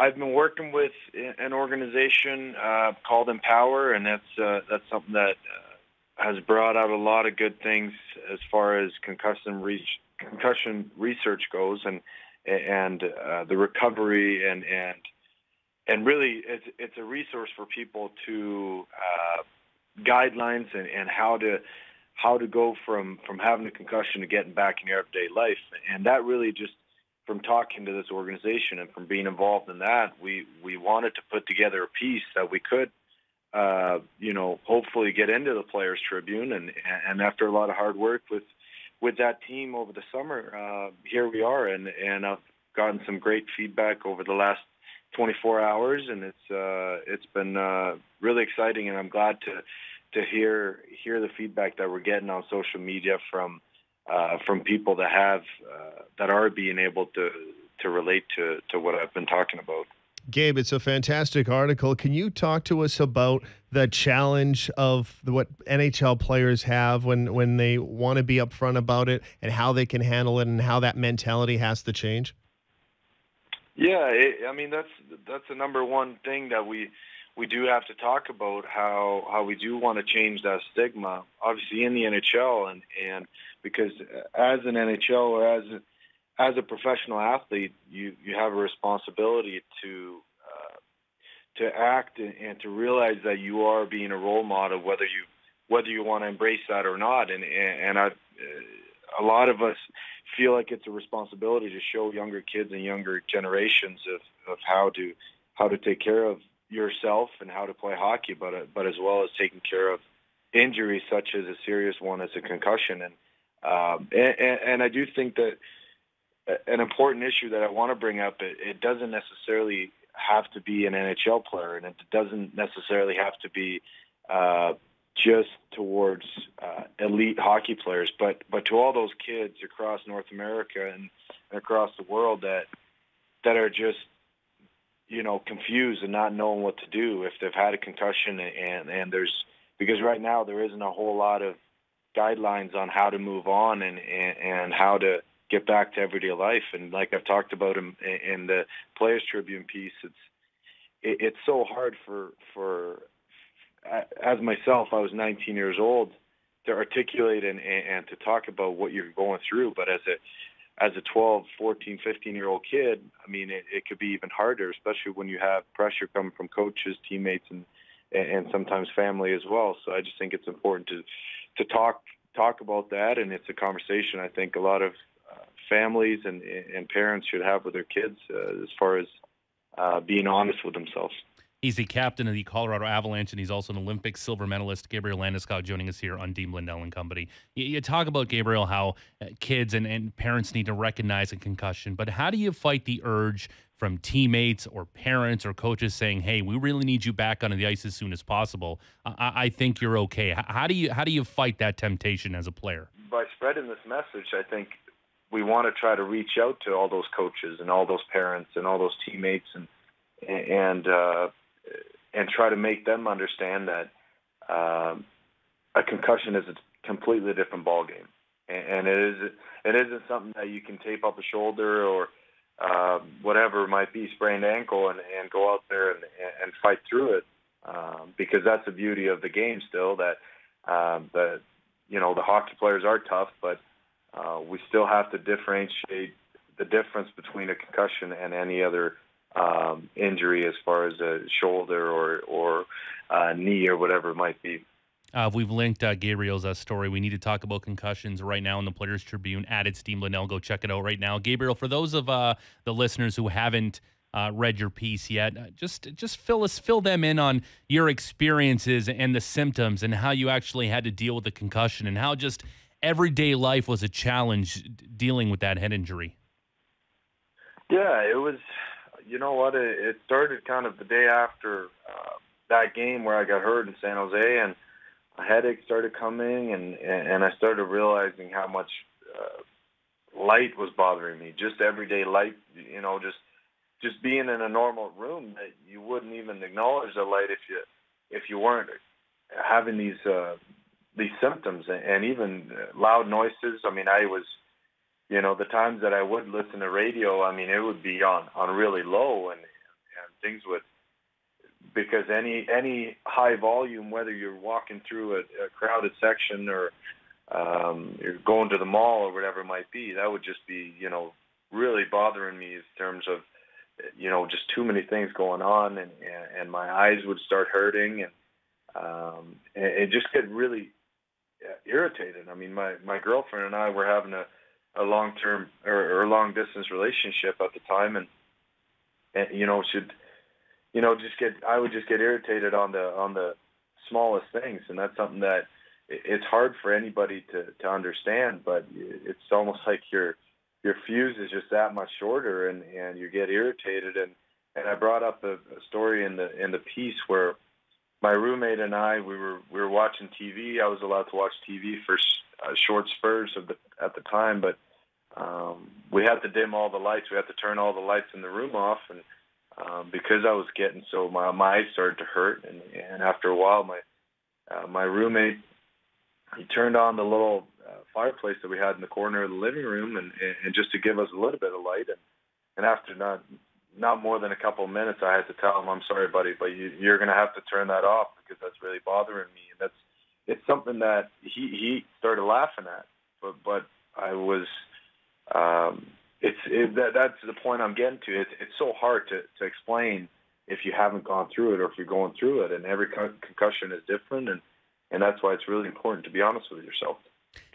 I've been working with an organization uh, called Empower, and that's uh, that's something that uh, has brought out a lot of good things as far as concussion concussion research goes, and and uh, the recovery and and and really it's it's a resource for people to uh, guidelines and, and how to how to go from from having a concussion to getting back in your everyday life, and that really just from talking to this organization and from being involved in that, we we wanted to put together a piece that we could, uh, you know, hopefully get into the Players Tribune, and and after a lot of hard work with with that team over the summer, uh, here we are, and and I've gotten some great feedback over the last 24 hours, and it's uh, it's been uh, really exciting, and I'm glad to to hear hear the feedback that we're getting on social media from uh, from people that have uh, that are being able to to relate to to what I've been talking about. Gabe, it's a fantastic article. Can you talk to us about the challenge of the, what NHL players have when when they want to be upfront about it, and how they can handle it, and how that mentality has to change? Yeah, it, I mean that's that's the number one thing that we we do have to talk about how how we do want to change that stigma. Obviously, in the NHL, and and because as an NHL or as a, as a professional athlete, you you have a responsibility to uh, to act and, and to realize that you are being a role model, whether you whether you want to embrace that or not. And and, and I, uh, a lot of us feel like it's a responsibility to show younger kids and younger generations of, of how to how to take care of yourself and how to play hockey, but uh, but as well as taking care of injuries such as a serious one as a concussion. And um, and, and I do think that an important issue that I want to bring up it, it doesn't necessarily have to be an NHL player, and it doesn't necessarily have to be uh, just towards uh, elite hockey players, but but to all those kids across North America and, and across the world that that are just you know, confused and not knowing what to do if they've had a concussion and and there's because right now there isn't a whole lot of guidelines on how to move on and and, and how to get back to everyday life. And like I've talked about in, in the Players Tribune piece it's it, it's so hard for for as myself I was 19 years old to articulate and and to talk about what you're going through. But as a as a 12, 14, 15 year old kid, I mean, it, it could be even harder, especially when you have pressure coming from coaches, teammates, and and sometimes family as well. So I just think it's important to to talk talk about that, and it's a conversation I think a lot of uh, families and and parents should have with their kids uh, as far as uh, being honest with themselves. He's the captain of the Colorado Avalanche, and he's also an Olympic silver medalist. Gabriel Landeskog joining us here on Dean Blundell and Company. You, talk about, Gabriel, how uh, kids and, and parents need to recognize a concussion, but how do you fight the urge from teammates or parents or coaches saying, "Hey, we really need you back on the ice as soon as possible"? I, I think you're okay. How do you how do you fight that temptation as a player? By spreading this message, I think we want to try to reach out to all those coaches and all those parents and all those teammates and and uh, and try to make them understand that um, a concussion is a completely different ball game, and, it is it isn't something that you can tape up a shoulder or uh, whatever it might be, sprained ankle, and, and go out there and, and fight through it. Um, because that's the beauty of the game still that um, that you know the hockey players are tough, but uh, we still have to differentiate the difference between a concussion and any other um, injury as far as a shoulder or or uh, knee or whatever it might be. Uh, we've linked uh, Gabriel's uh, story. We need to talk about concussions right now in the Players Tribune. Added Dean Blundell. Go check it out right now. Gabriel, for those of uh, the listeners who haven't uh, read your piece yet, uh, just just fill us fill them in on your experiences and the symptoms and how you actually had to deal with the concussion and how just everyday life was a challenge dealing with that head injury. Yeah, it was you know what? It, it started kind of the day after uh, that game where I got hurt in San Jose, and a headache started coming, and and I started realizing how much uh, light was bothering me. Just everyday light, you know, just just being in a normal room that you wouldn't even acknowledge the light if you if you weren't having these uh, these symptoms and even loud noises. I mean, I was you know, the times that I would listen to radio, I mean, it would be on on really low, and and things with because any any high volume, whether you're walking through a, a crowded section or um, you're going to the mall or whatever it might be, that would just be you know really bothering me in terms of you know just too many things going on and and, my eyes would start hurting and um, and, and just get really irritated. I mean, my my girlfriend and I were having a a long term or, or long distance relationship at the time, and, and you know should you know just get I would just get irritated on the on the smallest things, and that's something that it's hard for anybody to to understand, but it's almost like your your fuse is just that much shorter, and and you get irritated, and and I brought up a, a story in the in the piece where my roommate and I we were we were watching TV. I was allowed to watch TV for short spurs of the, at the time, but um, we had to dim all the lights. We had to turn all the lights in the room off, and um, because I was getting so my my eyes started to hurt, and and after a while, my uh, my roommate he turned on the little uh, fireplace that we had in the corner of the living room, and and just to give us a little bit of light, and and after not not more than a couple of minutes, I had to tell him, "I'm sorry, buddy, but you, you're going to have to turn that off because that's really bothering me." And that's it's something that he he started laughing at, but but I was um, it's it, that that's the point I'm getting to. It's it's so hard to to explain if you haven't gone through it or if you're going through it, and every con- concussion is different, and and that's why it's really important to be honest with yourself.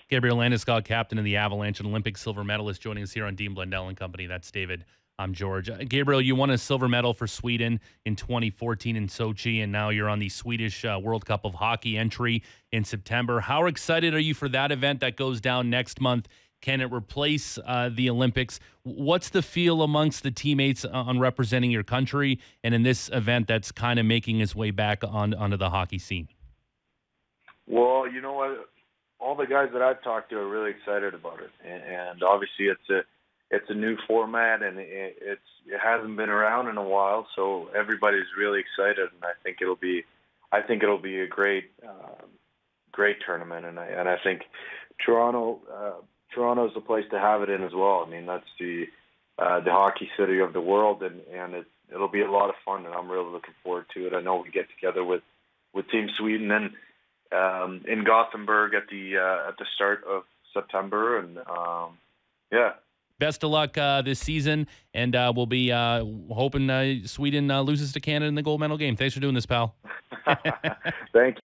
Gabriel Landeskog, captain of the Avalanche and Olympic silver medalist, joining us here on Dean Blundell and Company. That's David I'm George. Uh, Gabriel, you won a silver medal for Sweden in 2014 in Sochi, and now you're on the Swedish uh, World Cup of Hockey entry in September. How excited are you for that event that goes down next month? Can it replace uh, the Olympics? What's the feel amongst the teammates uh, on representing your country and in this event that's kind of making its way back on onto the hockey scene? Well, you know what? All the guys that I've talked to are really excited about it, and, and obviously it's a it's a new format and it, it's it hasn't been around in a while, so everybody's really excited, and I think it'll be I think it'll be a great uh, great tournament, and I and I think Toronto uh, Toronto's the place to have it in as well. I mean that's the uh, the hockey city of the world, and and it it'll be a lot of fun, and I'm really looking forward to it. I know we get together with with Team Sweden and um, in Gothenburg at the uh, at the start of September, and um, yeah, best of luck uh, this season, and uh, we'll be uh, hoping uh, Sweden uh, loses to Canada in the gold medal game. Thanks for doing this, pal. Thank you.